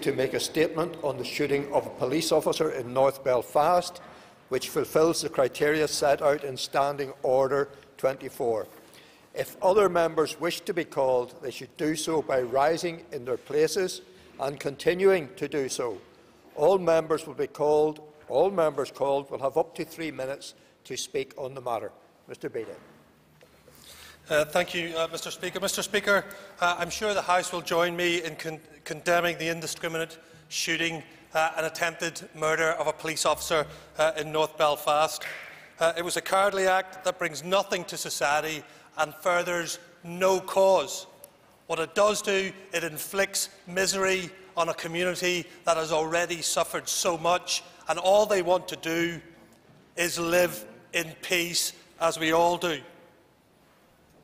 to make a statement on the shooting of a police officer in North Belfast, which fulfils the criteria set out in Standing Order 24. If other members wish to be called, they should do so by rising in their places and continuing to do so. All members will be called. All members called will have up to three minutes to speak on the matter. Mr. Beattie. Uh, thank you, uh, Mr. Speaker. Mr. Speaker, uh, I'm sure the House will join me in con condemning the indiscriminate shooting uh, and attempted murder of a police officer uh, in North Belfast. Uh, it was a cowardly act that brings nothing to society and furthers no cause. What it does do, it inflicts misery on a community that has already suffered so much, and all they want to do is live in peace, as we all do.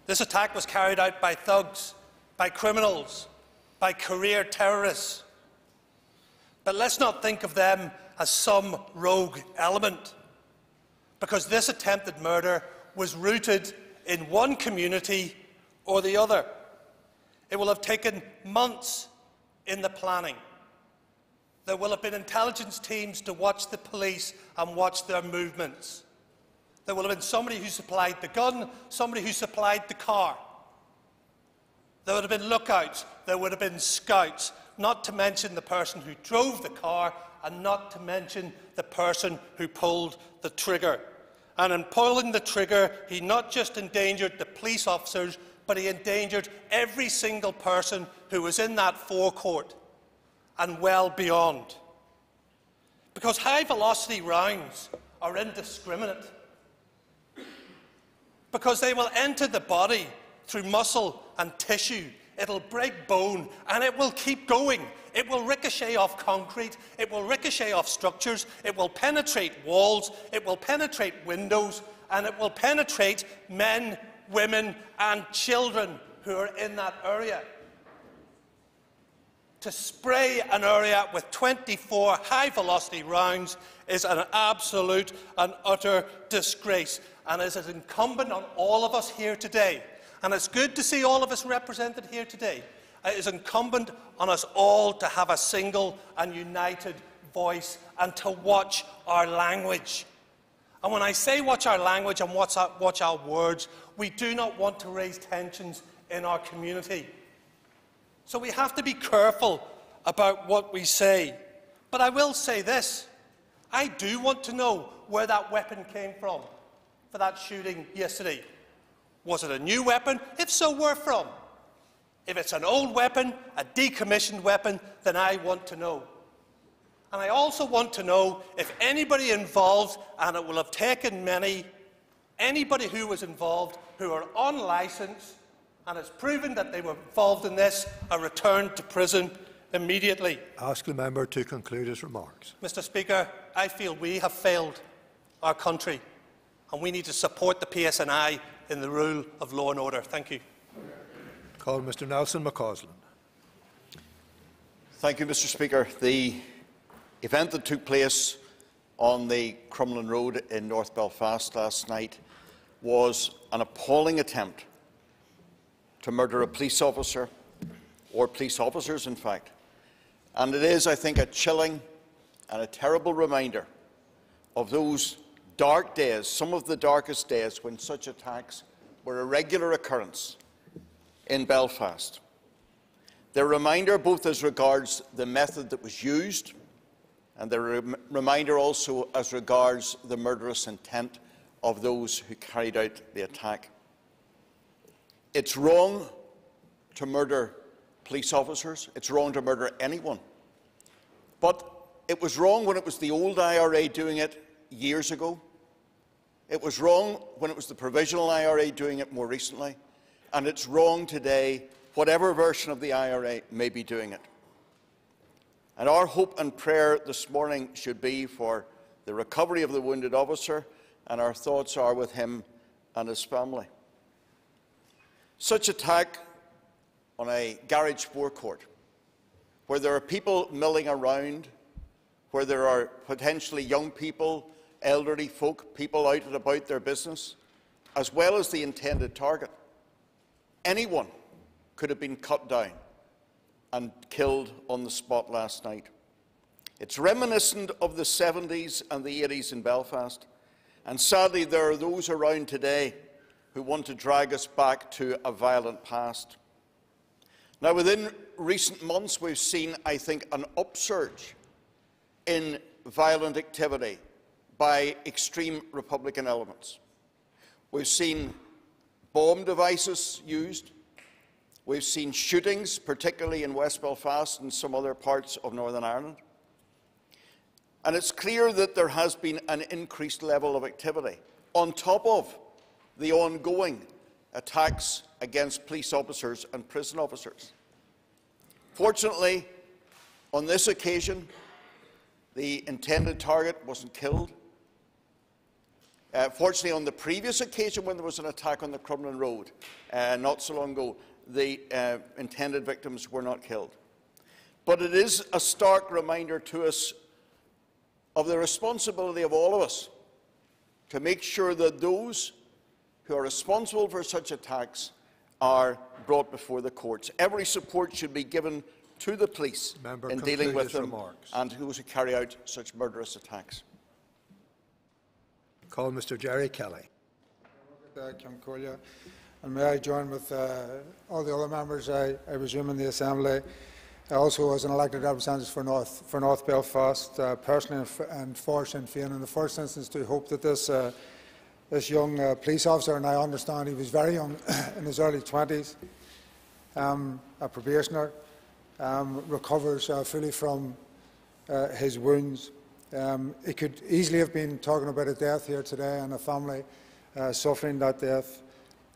This attack was carried out by thugs, by criminals, by career terrorists. But let's not think of them as some rogue element, because this attempted murder was rooted in one community or the other. It will have taken months in the planning. There will have been intelligence teams to watch the police and watch their movements. There will have been somebody who supplied the gun, somebody who supplied the car. There would have been lookouts, there would have been scouts, not to mention the person who drove the car and not to mention the person who pulled the trigger. And in pulling the trigger, he not just endangered the police officers, but he endangered every single person who was in that forecourt and well beyond. Because high velocity rounds are indiscriminate because they will enter the body through muscle and tissue. It'll break bone and it will keep going. It will ricochet off concrete, it will ricochet off structures, it will penetrate walls, it will penetrate windows, and it will penetrate men, women, and children who are in that area. To spray an area with 24 high velocity rounds is an absolute and utter disgrace and it is incumbent on all of us here today, and it's good to see all of us represented here today, it is incumbent on us all to have a single and united voice and to watch our language. And when I say watch our language and watch our, watch our words, we do not want to raise tensions in our community. So we have to be careful about what we say. But I will say this I do want to know where that weapon came from for that shooting yesterday? Was it a new weapon? If so, where from? If it's an old weapon, a decommissioned weapon, then I want to know. And I also want to know if anybody involved, and it will have taken many, anybody who was involved who are on licence and it's proven that they were involved in this are returned to prison immediately. Ask the member to conclude his remarks. Mr Speaker, I feel we have failed our country and we need to support the PSNI in the rule of law and order. Thank you. Call Mr Nelson McCausland. Thank you, Mr Speaker. The event that took place on the Crumlin Road in North Belfast last night was an appalling attempt to murder a police officer, or police officers, in fact. And it is, I think, a chilling and a terrible reminder of those dark days, some of the darkest days, when such attacks were a regular occurrence in Belfast. They're a reminder both as regards the method that was used and they're a reminder also as regards the murderous intent of those who carried out the attack. It's wrong to murder police officers. It's wrong to murder anyone. But it was wrong when it was the old IRA doing it years ago. It was wrong when it was the provisional IRA doing it more recently, and it's wrong today, whatever version of the IRA may be doing it. And our hope and prayer this morning should be for the recovery of the wounded officer, and our thoughts are with him and his family. Such attack on a garage forecourt, where there are people milling around, where there are potentially young people elderly folk, people out and about their business, as well as the intended target. Anyone could have been cut down. and killed on the spot last night. It's reminiscent of the 70s and the 80s in Belfast, and sadly there are those around today who want to drag us back to a violent past. Now, within recent months, we've seen, I think, an upsurge in violent activity by extreme Republican elements. We've seen bomb devices used. We've seen shootings, particularly in West Belfast and some other parts of Northern Ireland. And it's clear that there has been an increased level of activity on top of the ongoing attacks against police officers and prison officers. Fortunately, on this occasion, the intended target wasn't killed. Uh, fortunately, on the previous occasion when there was an attack on the Crumlin Road, uh, not so long ago, the uh, intended victims were not killed. But it is a stark reminder to us of the responsibility of all of us to make sure that those who are responsible for such attacks are brought before the courts. Every support should be given to the police Member in dealing with them remarks. and those who carry out such murderous attacks. Call Mr Gerry Kelly. Kim And may I join with uh, all the other members I, I resume in the Assembly. I also was an elected representative for North, for North Belfast, uh, personally and, and for Sinn Féin in the first instance to hope that this, uh, this young uh, police officer, and I understand he was very young, in his early 20s, um, a probationer, um, recovers uh, fully from uh, his wounds. Um, it could easily have been talking about a death here today and a family uh, suffering that death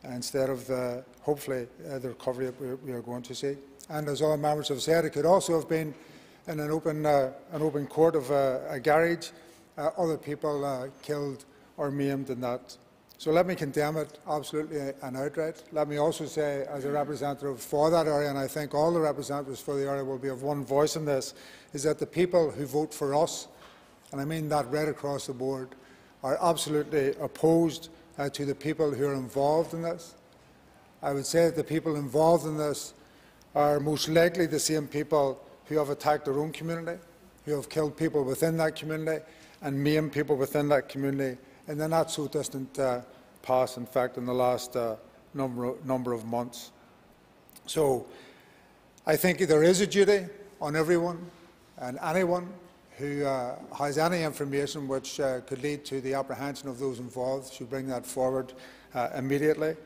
instead of, uh, hopefully, uh, the recovery that we, are going to see. And as other members have said, it could also have been in an open, an open court of uh, a garage, other people killed or maimed in that. So let me condemn it absolutely and outright. Let me also say, as a representative for that area, and I think all the representatives for the area will be of one voice in this, is that the people who vote for us, and I mean that right across the board, are absolutely opposed uh, to the people who are involved in this. I would say that the people involved in this are most likely the same people who have attacked their own community, who have killed people within that community and maimed people within that community in the not so distant uh, past, in fact, in the last uh, number, number of months. So I think there is a duty on everyone and anyone who uh, has any information which uh, could lead to the apprehension of those involved should bring that forward uh, immediately.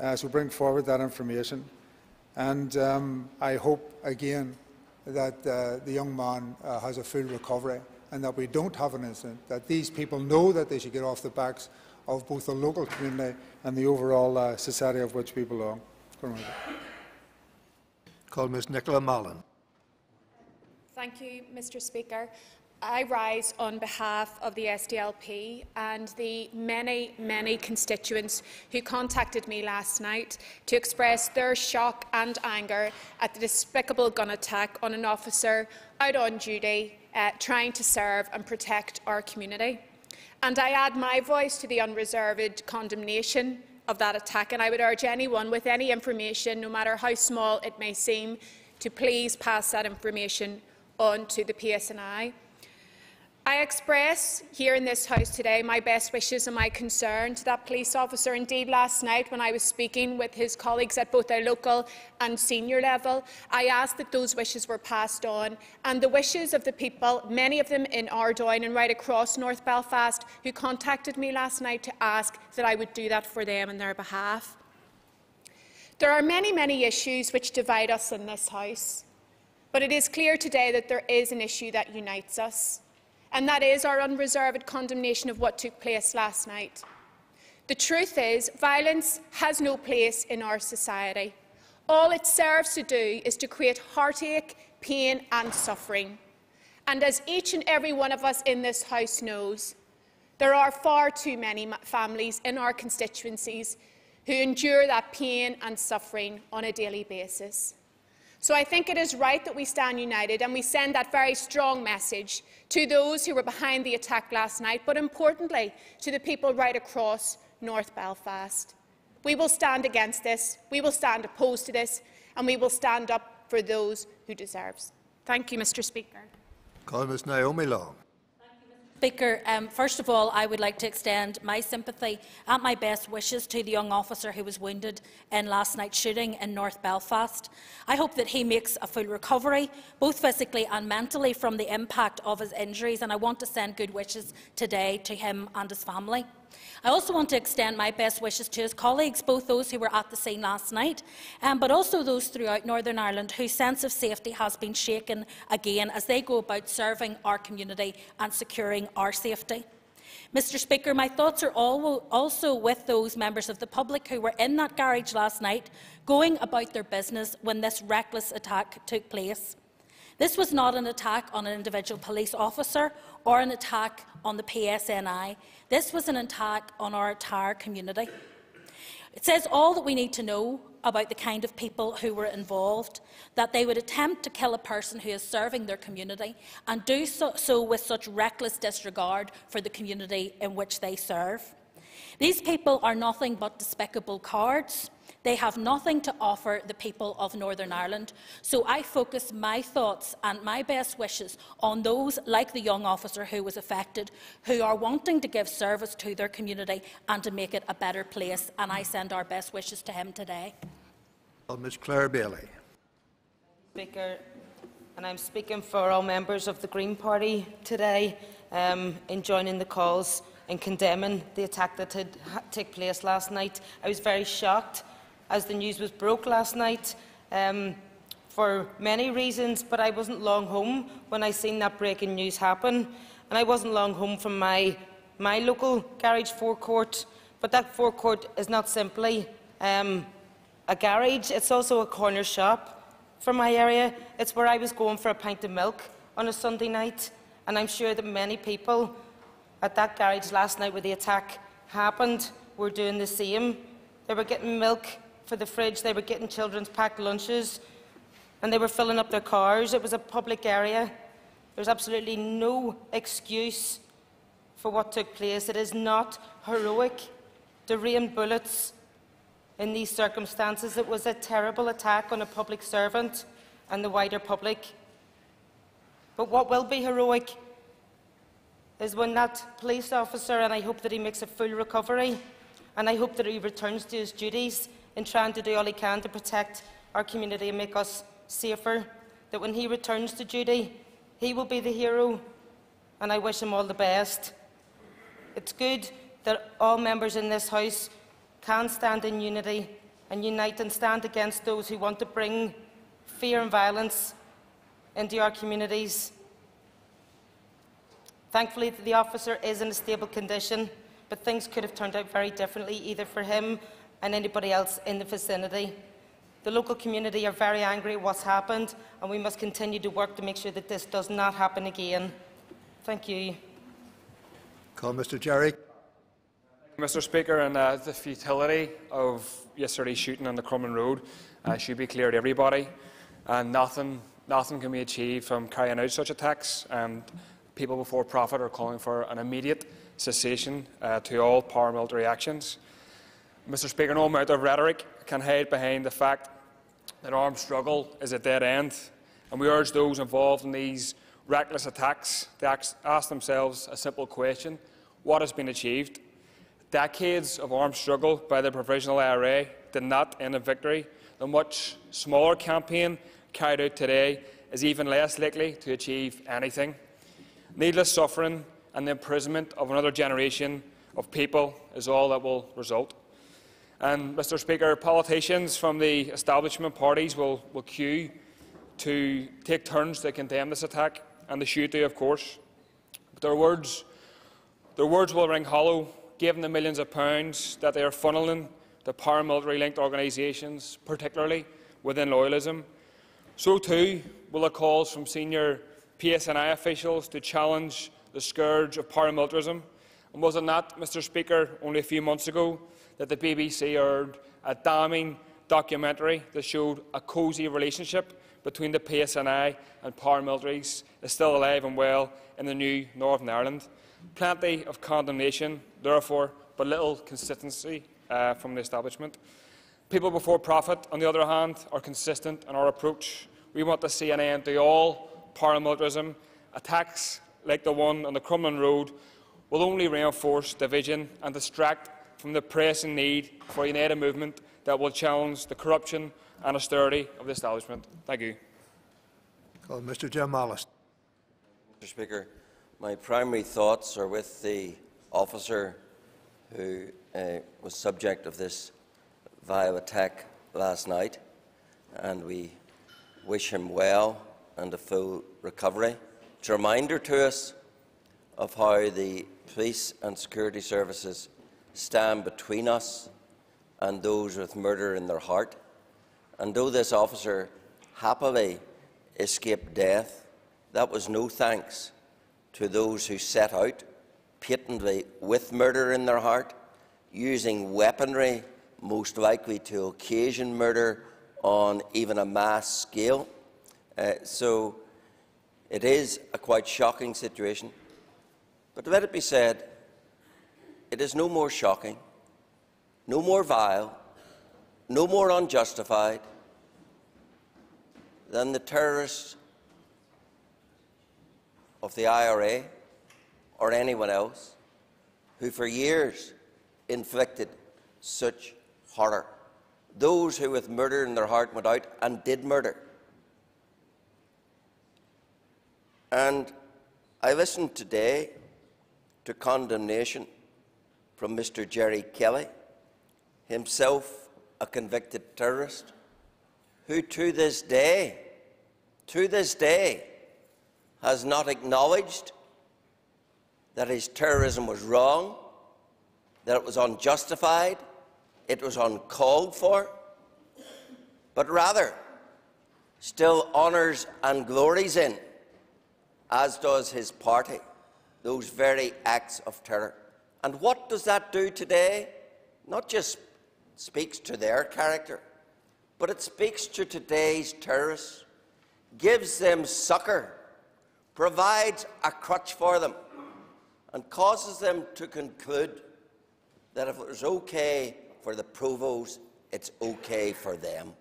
Uh, so bring forward that information. And um, I hope again that uh, the young man uh, has a full recovery and that we don't have an incident, that these people know that they should get off the backs of both the local community and the overall uh, society of which we belong. Call Ms Nicola Mallon. Thank you, Mr Speaker. I rise on behalf of the SDLP and the many, many constituents who contacted me last night to express their shock and anger at the despicable gun attack on an officer out on duty uh, trying to serve and protect our community. And I add my voice to the unreserved condemnation of that attack, and I would urge anyone with any information, no matter how small it may seem, to please pass that information on to the PSNI. I express here in this House today my best wishes and my concern to that police officer. Indeed, last night when I was speaking with his colleagues at both a local and senior level, I asked that those wishes were passed on and the wishes of the people, many of them in Ardoyne and right across North Belfast, who contacted me last night to ask that I would do that for them on their behalf. There are many, many issues which divide us in this House, but it is clear today that there is an issue that unites us and that is our unreserved condemnation of what took place last night. The truth is, violence has no place in our society. All it serves to do is to create heartache, pain and suffering. And as each and every one of us in this House knows, there are far too many families in our constituencies who endure that pain and suffering on a daily basis. So I think it is right that we stand united and we send that very strong message to those who were behind the attack last night, but importantly to the people right across North Belfast. We will stand against this, we will stand opposed to this, and we will stand up for those who deserves. Thank you, Mr Speaker. Call Ms Naomi Long. Speaker, um, first of all, I would like to extend my sympathy and my best wishes to the young officer who was wounded in last night's shooting in North Belfast. I hope that he makes a full recovery, both physically and mentally, from the impact of his injuries, and I want to send good wishes today to him and his family. I also want to extend my best wishes to his colleagues, both those who were at the scene last night, um, but also those throughout Northern Ireland whose sense of safety has been shaken again as they go about serving our community and securing our safety. Mr Speaker, my thoughts are also with those members of the public who were in that garage last night, going about their business when this reckless attack took place. This was not an attack on an individual police officer or an attack on the PSNI. This was an attack on our entire community. It says all that we need to know about the kind of people who were involved, that they would attempt to kill a person who is serving their community and do so, so with such reckless disregard for the community in which they serve. These people are nothing but despicable cowards. They have nothing to offer the people of Northern Ireland, so I focus my thoughts and my best wishes on those like the young officer who was affected, who are wanting to give service to their community and to make it a better place, and I send our best wishes to him today. Well, Ms Clare Bailey. Speaker, and I'm speaking for all members of the Green Party today um, in joining the calls and condemning the attack that had taken place last night. I was very shocked as the news was broke last night um, for many reasons, but I wasn't long home when I seen that breaking news happen. And I wasn't long home from my, my local garage forecourt, but that forecourt is not simply um, a garage, it's also a corner shop for my area. It's where I was going for a pint of milk on a Sunday night, and I'm sure that many people at that garage last night where the attack happened were doing the same. They were getting milk for the fridge, they were getting children's packed lunches, and they were filling up their cars. It was a public area. There's absolutely no excuse for what took place. It is not heroic to rain bullets in these circumstances. It was a terrible attack on a public servant and the wider public. But what will be heroic is when that police officer, and I hope that he makes a full recovery, and I hope that he returns to his duties in trying to do all he can to protect our community and make us safer, that when he returns to duty, he will be the hero, and I wish him all the best. It's good that all members in this House can stand in unity and unite and stand against those who want to bring fear and violence into our communities. Thankfully, the officer is in a stable condition, but things could have turned out very differently, either for him and anybody else in the vicinity. The local community are very angry at what's happened, and we must continue to work to make sure that this does not happen again. Thank you. Call Mr Gerry. Mr Speaker, and uh, the futility of yesterday's shooting on the Crumlin Road uh, should be clear to everybody, and nothing, nothing can be achieved from carrying out such attacks. And people before profit are calling for an immediate cessation uh, to all paramilitary actions. Mr Speaker, no amount of rhetoric can hide behind the fact that armed struggle is a dead end, and we urge those involved in these reckless attacks to ask themselves a simple question. What has been achieved? Decades of armed struggle by the Provisional IRA did not end in victory. The much smaller campaign carried out today is even less likely to achieve anything. Needless suffering and the imprisonment of another generation of people is all that will result. And, Mr Speaker, politicians from the establishment parties will, will queue to take turns to condemn this attack, and they should do, of course. But their words, their words will ring hollow, given the millions of pounds that they are funneling to paramilitary-linked organisations, particularly within loyalism. So too will the calls from senior PSNI officials to challenge the scourge of paramilitarism. And was it that, Mr Speaker, only a few months ago that the BBC aired a damning documentary that showed a cosy relationship between the PSNI and paramilitaries is still alive and well in the new Northern Ireland. Plenty of condemnation, therefore, but little consistency uh, from the establishment. People before profit, on the other hand, are consistent in our approach. We want to see an end to all paramilitarism. Attacks like the one on the Crumlin Road will only reinforce division and distract from the pressing need for a united movement that will challenge the corruption and austerity of the establishment. Thank you. Call Mr Jim Allister. Mr Speaker, my primary thoughts are with the officer who uh, was subject of this vile attack last night, and we wish him well and a full recovery. It's a reminder to us of how the police and security services stand between us and those with murder in their heart. And though this officer happily escaped death, that was no thanks to those who set out patently with murder in their heart, using weaponry most likely to occasion murder on even a mass scale. Uh, so it is a quite shocking situation. But let it be said, it is no more shocking, no more vile, no more unjustified than the terrorists of the IRA or anyone else who for years inflicted such horror. Those who with murder in their heart went out and did murder. And I listened today to condemnation from Mr. Gerry Kelly, himself a convicted terrorist, who to this day, to this day, has not acknowledged that his terrorism was wrong, that it was unjustified, it was uncalled for, but rather still honours and glories in, as does his party, those very acts of terror. And what does that do today? Not just speaks to their character, but it speaks to today's terrorists, gives them succour, provides a crutch for them, and causes them to conclude that if it was okay for the Provos, it's okay for them.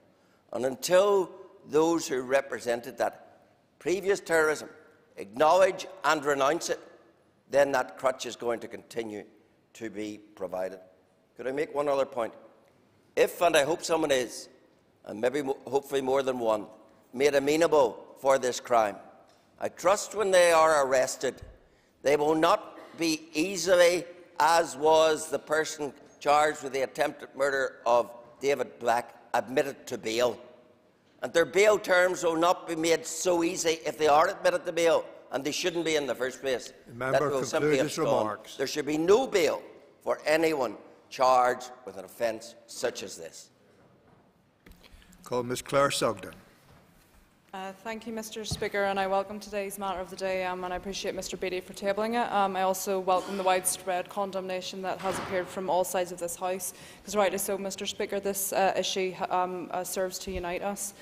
And until those who represented that previous terrorism acknowledge and renounce it, then that crutch is going to continue to be provided. Could I make one other point? If, and I hope someone is, and maybe hopefully more than one, made amenable for this crime, I trust when they are arrested, they will not be easily, as was the person charged with the attempted murder of David Black, admitted to bail. And their bail terms will not be made so easy if they are admitted to bail, and they shouldn't be in the first place. The member that will conclude his remarks. There should be no bail for anyone charged with an offence such as this. Call Ms Claire Sugden. Uh, thank you, Mr Speaker, and I welcome today's matter of the day um, and I appreciate Mr Beattie for tabling it. Um, I also welcome the widespread condemnation that has appeared from all sides of this House, because rightly so, Mr Speaker, this uh, issue um, uh, serves to unite us.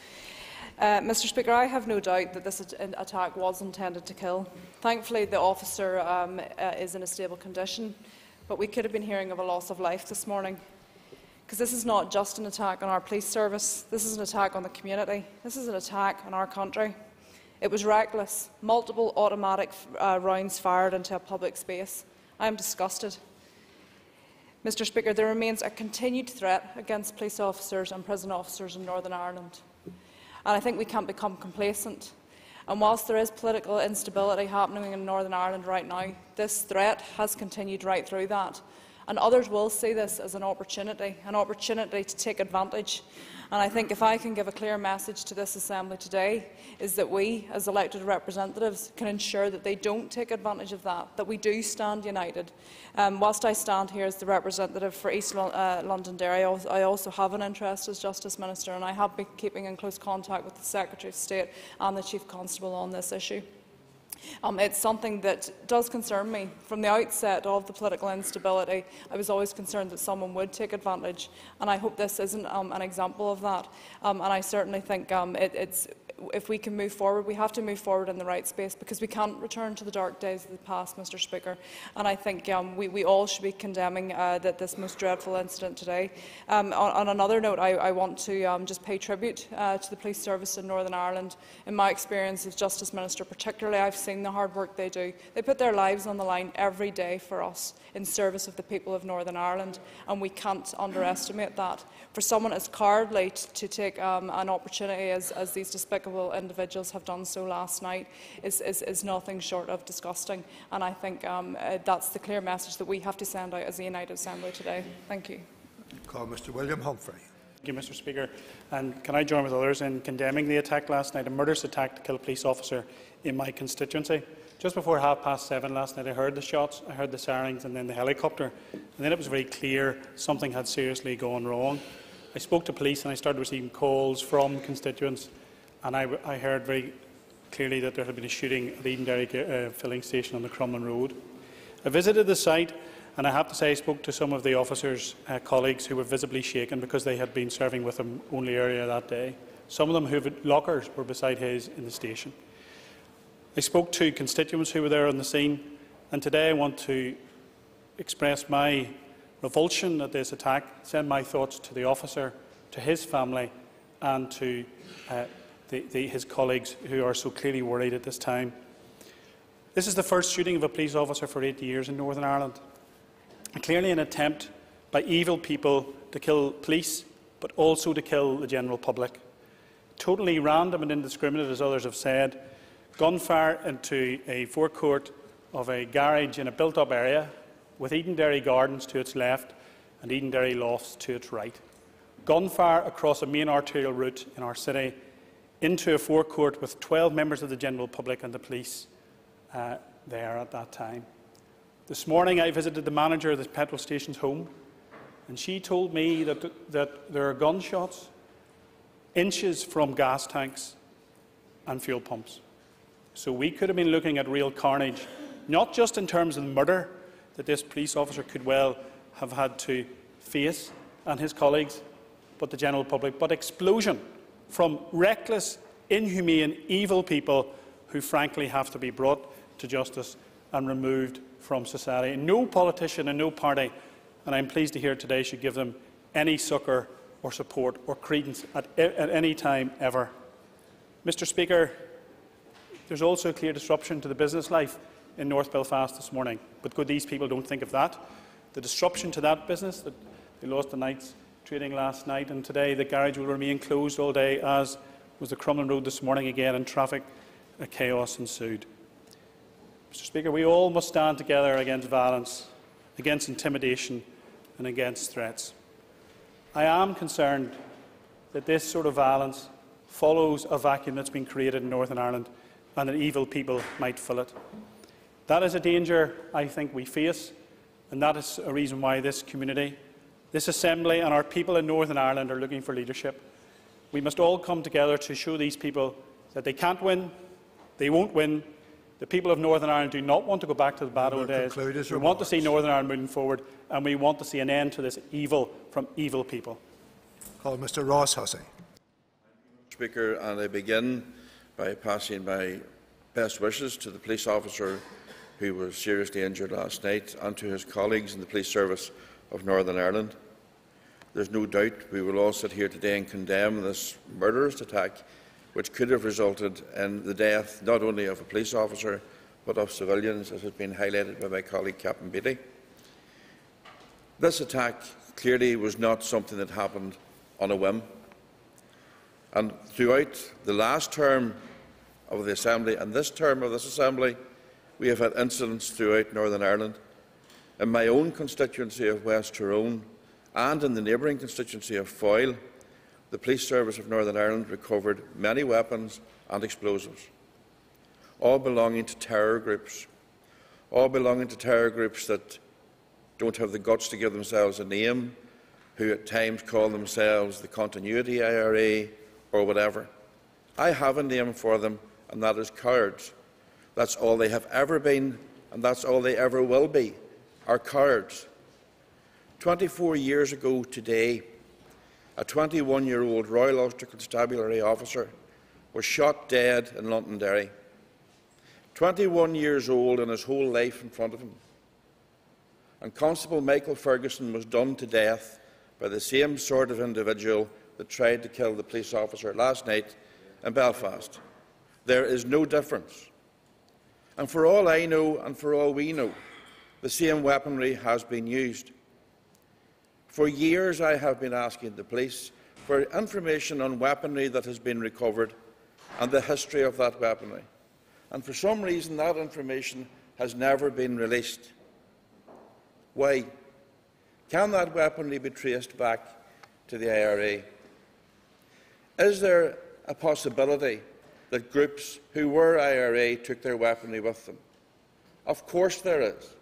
Uh, Mr Speaker, I have no doubt that this attack was intended to kill. Thankfully, the officer um, uh, is in a stable condition, but we could have been hearing of a loss of life this morning because this is not just an attack on our police service, this is an attack on the community, this is an attack on our country. It was reckless, multiple automatic uh, rounds fired into a public space. I am disgusted. Mr Speaker, there remains a continued threat against police officers and prison officers in Northern Ireland. And I think we can't become complacent. And whilst there is political instability happening in Northern Ireland right now, this threat has continued right through that and others will see this as an opportunity, an opportunity to take advantage. And I think if I can give a clear message to this Assembly today, is that we, as elected representatives, can ensure that they don't take advantage of that, that we do stand united. Um, whilst I stand here as the representative for East uh, Londonderry, I also have an interest as Justice Minister, and I have been keeping in close contact with the Secretary of State and the Chief Constable on this issue. Um, it's something that does concern me. From the outset of the political instability, I was always concerned that someone would take advantage, and I hope this isn't um, an example of that. Um, and I certainly think um, it, it's if we can move forward, we have to move forward in the right space because we can't return to the dark days of the past, Mr Speaker. And I think um, we, we, all should be condemning uh, that this most dreadful incident today. Um, on, on, another note, I, I want to um, just pay tribute uh, to the police service in Northern Ireland. In my experience as Justice Minister particularly, I've seen the hard work they do. They put their lives on the line every day for us in service of the people of Northern Ireland, and we can't underestimate that. For someone as cowardly to take um, an opportunity as, as these despicable individuals have done so last night is, is, is nothing short of disgusting. And I think um, uh, that's the clear message that we have to send out as the United Assembly today. Thank you. Call Mr William Humphrey. Thank you, Mr Speaker. And can I join with others in condemning the attack last night, a murderous attack to kill a police officer in my constituency? Just before half past seven last night, I heard the shots, I heard the sirens and then the helicopter. And then it was very clear something had seriously gone wrong. I spoke to police and I started receiving calls from constituents and I, I heard very clearly that there had been a shooting at the Edenderry uh, filling station on the Crumlin Road. I visited the site and I have to say I spoke to some of the officers' uh, colleagues who were visibly shaken because they had been serving with him only earlier that day. Some of them whose lockers were beside his in the station. I spoke to constituents who were there on the scene and today I want to express my revulsion at this attack, send my thoughts to the officer, to his family and to uh, the, the, his colleagues who are so clearly worried at this time. This is the first shooting of a police officer for 80 years in Northern Ireland. Clearly an attempt by evil people to kill police, but also to kill the general public. Totally random and indiscriminate, as others have said. Gunfire into a forecourt of a garage in a built-up area with Edenderry Gardens to its left and Edenderry Lofts to its right. Gunfire across a main arterial route in our city into a forecourt with 12 members of the general public and the police uh, there at that time. This morning I visited the manager of the petrol station's home and she told me that, that there are gunshots inches from gas tanks and fuel pumps. So we could have been looking at real carnage, not just in terms of the murder that this police officer could well have had to face and his colleagues, but the general public, but explosion from reckless, inhumane, evil people who frankly have to be brought to justice and removed from society. No politician and no party, and I'm pleased to hear today, should give them any succour or support or credence at, at any time ever. Mr Speaker, there's also a clear disruption to the business life in North Belfast this morning, but good these people don't think of that. The disruption to that business, that they lost the night's trading last night, and today the garage will remain closed all day, as was the Crumlin Road this morning again, and traffic uh, chaos ensued. Mr Speaker, we all must stand together against violence, against intimidation and against threats. I am concerned that this sort of violence follows a vacuum that's been created in Northern Ireland and that evil people might fill it. That is a danger I think we face, and that is a reason why this community this Assembly and our people in Northern Ireland are looking for leadership. We must all come together to show these people that they can't win, they won't win. The people of Northern Ireland do not want to go back to the bad old days. We remarks. want to see Northern Ireland moving forward, and we want to see an end to this evil from evil people. Call Mr Ross Hussey. Speaker, and I begin by passing my best wishes to the police officer who was seriously injured last night and to his colleagues in the police service of Northern Ireland. There's no doubt we will all sit here today and condemn this murderous attack, which could have resulted in the death not only of a police officer but of civilians, as has been highlighted by my colleague Captain Beattie. This attack clearly was not something that happened on a whim. And throughout the last term of the Assembly and this term of this Assembly, we have had incidents throughout Northern Ireland in my own constituency of West Tyrone and in the neighbouring constituency of Foyle, the Police Service of Northern Ireland recovered many weapons and explosives, all belonging to terror groups, all belonging to terror groups that don't have the guts to give themselves a name, who at times call themselves the Continuity IRA or whatever. I have a name for them, and that is cowards. That's all they have ever been, and that's all they ever will be are cowards. 24 years ago today, a 21-year-old Royal Ulster Constabulary officer was shot dead in Londonderry. 21 years old and his whole life in front of him. And Constable Michael Ferguson was done to death by the same sort of individual that tried to kill the police officer last night in Belfast. There is no difference. And for all I know, and for all we know, the same weaponry has been used. For years, I have been asking the police for information on weaponry that has been recovered and the history of that weaponry. And for some reason, that information has never been released. Why? Can that weaponry be traced back to the IRA? Is there a possibility that groups who were IRA took their weaponry with them? Of course there is.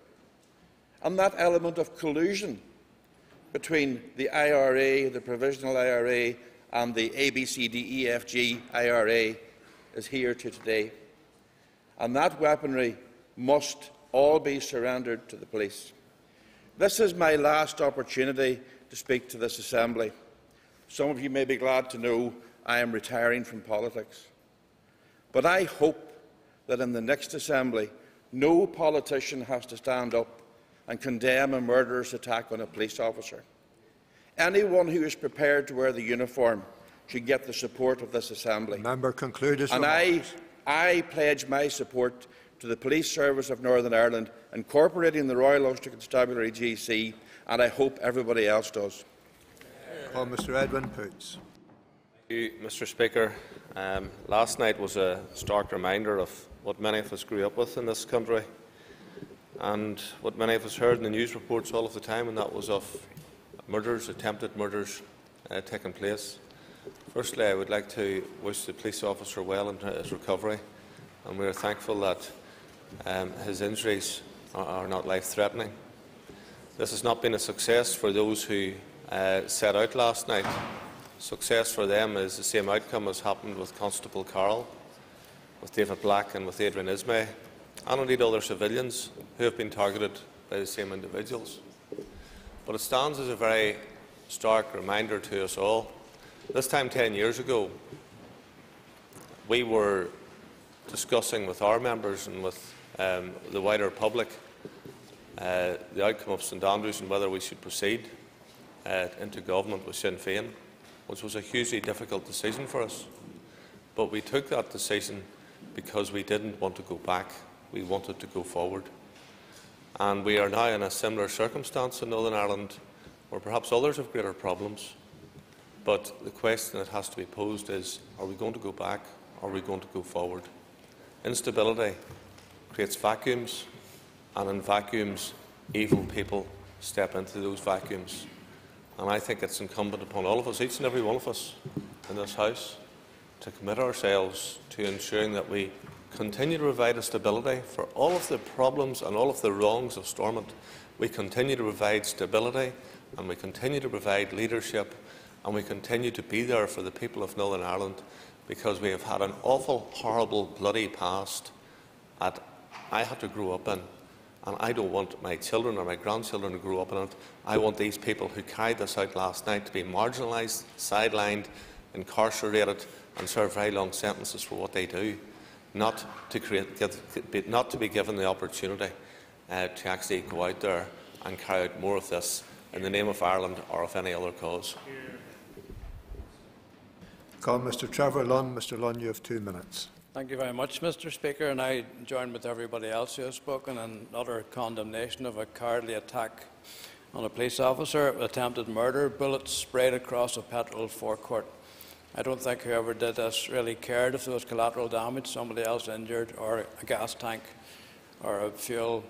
And that element of collusion between the IRA, the Provisional IRA, and the ABCDEFG IRA is here to today. And that weaponry must all be surrendered to the police. This is my last opportunity to speak to this Assembly. Some of you may be glad to know I am retiring from politics. But I hope that in the next Assembly, no politician has to stand up and condemn a murderous attack on a police officer. Anyone who is prepared to wear the uniform should get the support of this Assembly. Member conclude his and I, I pledge my support to the Police Service of Northern Ireland, incorporating the Royal Ulster Constabulary GC, and I hope everybody else does. Call Mr Edwin Poots. You, Mr Speaker, um, last night was a stark reminder of what many of us grew up with in this country and what many of us heard in the news reports all of the time, and that was of murders, attempted murders uh, taking place. Firstly, I would like to wish the police officer well in his recovery, and we are thankful that um, his injuries are, are not life-threatening. This has not been a success for those who uh, set out last night. Success for them is the same outcome as happened with Constable Carroll, with David Black and with Adrian Ismay, and indeed other civilians who have been targeted by the same individuals. But it stands as a very stark reminder to us all. This time 10 years ago, we were discussing with our members and with um, the wider public uh, the outcome of St Andrews and whether we should proceed uh, into government with Sinn Féin, which was a hugely difficult decision for us. But we took that decision because we didn't want to go back we wanted to go forward. And we are now in a similar circumstance in Northern Ireland where perhaps others have greater problems. But the question that has to be posed is are we going to go back or are we going to go forward? Instability creates vacuums, and in vacuums, evil people step into those vacuums. And I think it's incumbent upon all of us, each and every one of us in this House, to commit ourselves to ensuring that we continue to provide a stability for all of the problems and all of the wrongs of Stormont. We continue to provide stability and we continue to provide leadership and we continue to be there for the people of Northern Ireland because we have had an awful, horrible, bloody past that I had to grow up in. And I don't want my children or my grandchildren to grow up in it. I want these people who carried this out last night to be marginalised, sidelined, incarcerated, and serve very long sentences for what they do not to, create, get, not to be given the opportunity uh, to actually go out there and carry out more of this in the name of Ireland or of any other cause. Call Mr Trevor Lunn. Mr Lunn, you have two minutes. Thank you very much, Mr Speaker, and I join with everybody else who has spoken in utter condemnation of a cowardly attack on a police officer, attempted murder, bullets sprayed across a petrol forecourt. I don't think whoever did this really cared if there was collateral damage, somebody else injured, or a gas tank, or a fuel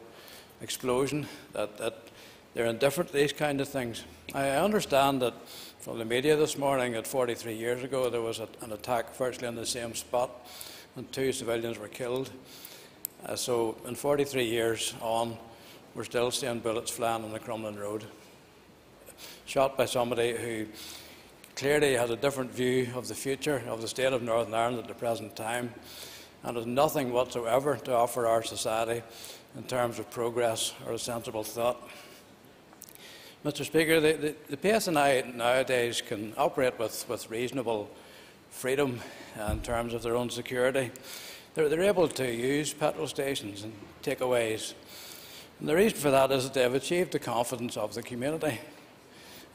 explosion. That, that they're indifferent to these kind of things. I understand that from the media this morning that 43 years ago there was a, an attack virtually on the same spot, and two civilians were killed. Uh, so, in 43 years on, we're still seeing bullets flying on the Crumlin Road, shot by somebody who clearly has a different view of the future of the state of Northern Ireland at the present time and has nothing whatsoever to offer our society in terms of progress or sensible thought. Mr Speaker, the, the, the PSNI nowadays can operate with, with reasonable freedom in terms of their own security. They're, they're able to use petrol stations and takeaways. And the reason for that is that they have achieved the confidence of the community.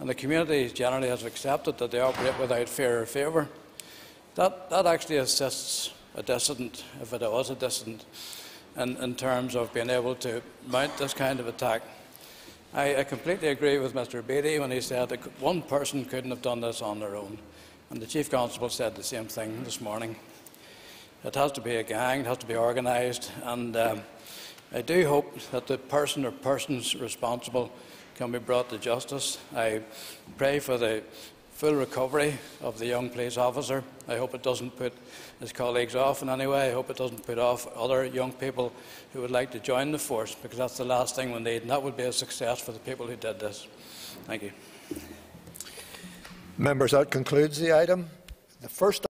And the community generally has accepted that they operate without fear or favour. That, that actually assists a dissident, if it was a dissident, in, in terms of being able to mount this kind of attack. I, I completely agree with Mr Beattie when he said that one person couldn't have done this on their own. And the Chief Constable said the same thing this morning. It has to be a gang, it has to be organised, and um, I do hope that the person or persons responsible can be brought to justice. I pray for the full recovery of the young police officer. I hope it doesn't put his colleagues off in any way. I hope it doesn't put off other young people who would like to join the force, because that's the last thing we need, and that would be a success for the people who did this. Thank you. Members, that concludes the item. The first